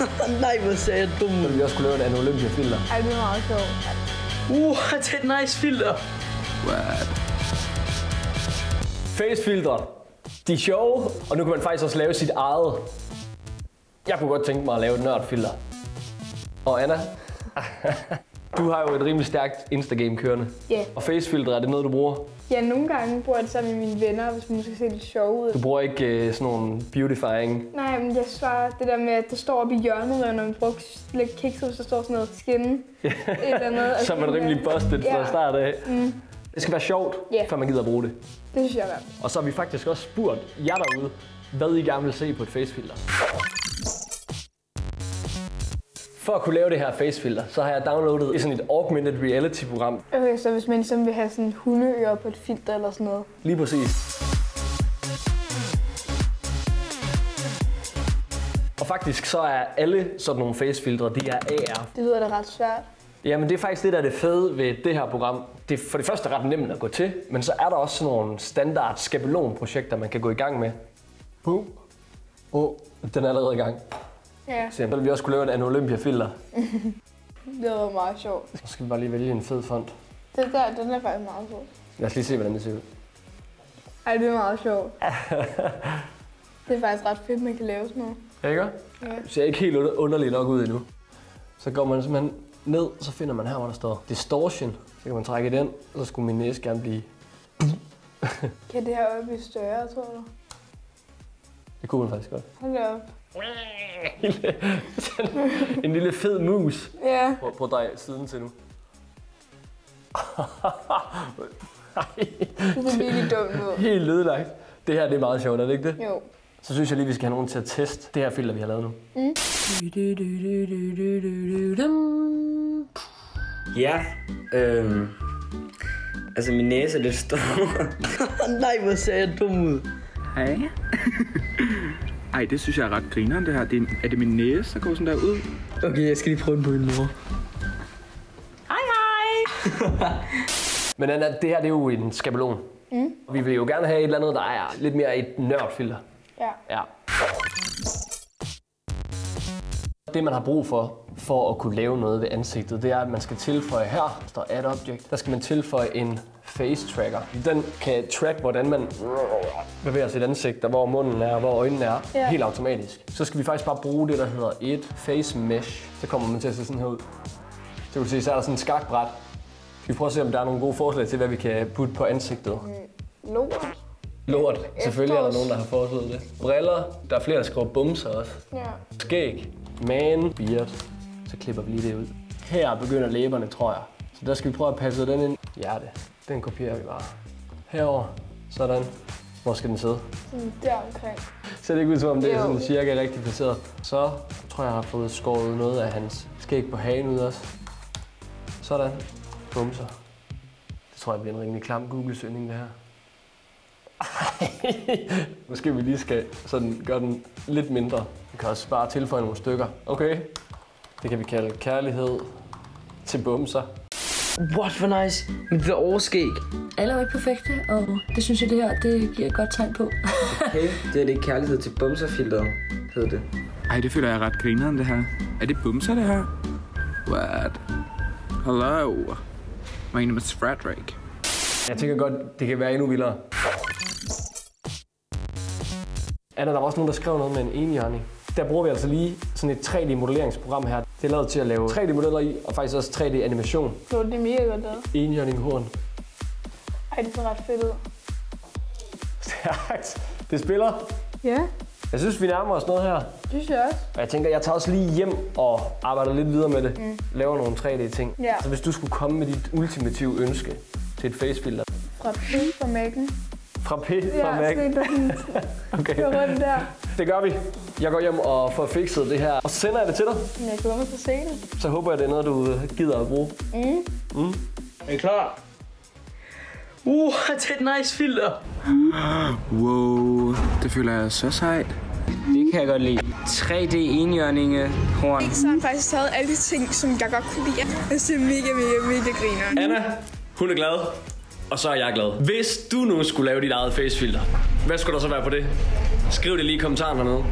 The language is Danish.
Nej, hvor ser jeg dum. Så vi også skulle lave en Olympia-filter. Ej, det er meget sjovt. Uh, det er et nice filter. Facefiltre. De er sjove, og nu kan man faktisk også lave sit eget. Jeg kunne godt tænke mig at lave et nørdfilter. Og Anna, du har jo et rimelig stærkt Instagram kørende. Ja. Og facefiltre, er det noget, du bruger? Ja, nogle gange bruger jeg det sammen med mine venner, hvis man skal se lidt sjov ud. Du bruger ikke øh, sådan nogle beautifying Nej, men jeg svarer det der med, at det står oppe i hjørnet, og når man bruger lidt kikset, så står sådan noget skinne. Et eller andet. så er man rimelig busted fra Ja. start af. Mm. Det skal være sjovt, Ja. før man gider at bruge det. Det synes jeg er Og så har vi faktisk også spurgt jer derude, hvad I gerne vil se på et facefilter. For at kunne lave det her facefilter, så har jeg downloadet et sådan et augmented reality program. Okay, så hvis man ligesom vil have sådan hundeører på et filter eller sådan noget. Lige præcis. Og faktisk så er alle sådan nogle facefiltre, de er AR. Det lyder da ret svært. Jamen det er faktisk det, der er det fede ved det her program. Det er for det første ret nemt at gå til, men så er der også sådan nogle standard skabelonprojekter, man kan gå i gang med. Boom. Åh, oh, den er allerede i gang. Ja, Så vil vi også kunne lave en Olympia-filter. det var meget sjovt. Så skal vi bare lige vælge en fed font. Det der, den er faktisk meget sjov. Lad os lige se, hvordan det ser ud. Ej, det er meget sjovt. det er faktisk ret fedt, man kan lave sådan noget. Ikke? Ja. Det ser ikke helt under- underligt nok ud endnu. Så går man simpelthen ned, så finder man her, hvor der står Distortion. Så kan man trække den, og så skulle min næse gerne blive... Kan det her øje blive større, tror du? Det kunne man faktisk godt. Hold op. en lille fed mus. Ja. Prøv, prøv at dreje siden til nu. Det ser virkelig dumt ud. Helt ødelagt. Det her det er meget sjovt, er det ikke det? Jo. Så synes jeg lige, vi skal have nogen til at teste det her filter, vi har lavet nu. Ja, øhm... Altså, min næse er lidt stor. Nej, hvor ser jeg dum ud. Hej. Ej, det synes jeg er ret grineren, det her. Det er, er det min næse, der går sådan der ud? Okay, jeg skal lige prøve den på min mor. Men Anna, det her det er jo en skabelon. Mm. Vi vil jo gerne have et eller andet, der er lidt mere et nørdfilter. Ja. Ja. Det, man har brug for, for at kunne lave noget ved ansigtet, det er, at man skal tilføje her, der står Add Object, der skal man tilføje en face tracker. Den kan track, hvordan man bevæger sit ansigt, og hvor munden er, og hvor øjnene er, Ja. helt automatisk. Så skal vi faktisk bare bruge det, der hedder et face mesh. Så kommer man til at se sådan her ud. Så kan du se, så er der sådan en skakbræt. Vi prøve at se, om der er nogle gode forslag til, hvad vi kan putte på ansigtet? Lort. Lort. Selvfølgelig er der nogen, der har foreslået det. Briller. Der er flere, der skriver bumser også. Ja. Skæg. Man. Beard. Så klipper vi lige det ud. Her begynder læberne, tror jeg. Så der skal vi prøve at passe den ind. Hjerte. Den kopierer vi bare. Herover. Sådan. Hvor skal den sidde? Sådan der omkring. Ser det ikke ud som om det er sådan cirka rigtig placeret? Så tror jeg, jeg har fået skåret noget af hans skæg på hagen ud også. Sådan. Bumser. Det tror jeg bliver en rimelig klam Google-søgning, det her. Måske vi lige skal sådan gøre den lidt mindre. Vi kan også bare tilføje nogle stykker. Okay. Det kan vi kalde kærlighed til bumser. What for nice. Med det der overskæg. Alle er jo ikke perfekte, og det synes jeg, det her det giver et godt tegn på. Okay, det er det kærlighed til bumserfilteret, hedder det. Ej, det føler jeg er ret grineren, det her. Er det bumser, det her? What? Hello. My name is Frederick. Jeg tænker godt, det kan være endnu vildere. Anna, der var også nogen, der skrev noget med en enhjørning. Der bruger vi altså lige sådan et 3D-modelleringsprogram her. Det er lavet til at lave 3D-modeller i, og faktisk også 3D-animation. Lort, det er mega godt lavet. Enhjørninghorn. Ej, det ser ret fedt ud. Stærkt. Det spiller. Ja, Jeg synes, vi nærmer os noget her. det synes jeg også. Og jeg tænker, jeg tager også lige hjem og arbejder lidt videre med det. Mm. Laver nogle 3D-ting. Ja. Så hvis du skulle komme med dit ultimative ønske til et facefilter. Fra P fra Mac'en. Fra P, Ja, fra Mac. Okay. rundt der. Det gør vi. Jeg går hjem og får fikset det her. Og så sender jeg det til dig. Men jeg glæder mig til at se det. Så håber jeg, det er noget, du gider at bruge. Er I klar? Uh, det er et nice filter. Wow, det føler jeg er så sejt. Det kan jeg godt lide. 3D enhjørninge horn. Så har han faktisk taget alle de ting, som jeg godt kunne lide. Jeg synes, det er mega, mega, mega griner. Anna, hun er glad. Og så er jeg glad. Hvis du nu skulle lave dit eget facefilter, hvad skulle der så være på det? Skriv det lige i kommentaren hernede.